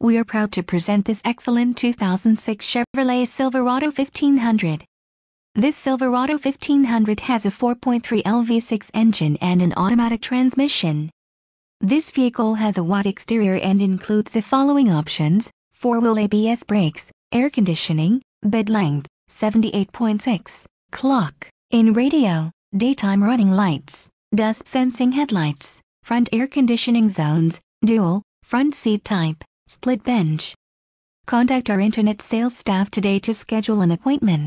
we are proud to present this excellent 2006 Chevrolet Silverado 1500. This Silverado 1500 has a 4.3 LV6 engine and an automatic transmission. This vehicle has a white exterior and includes the following options, 4-wheel ABS brakes, air conditioning, bed length, 78.6, clock, in radio, daytime running lights, dusk sensing headlights, front air conditioning zones, dual, front seat type, split bench. Contact our internet sales staff today to schedule an appointment.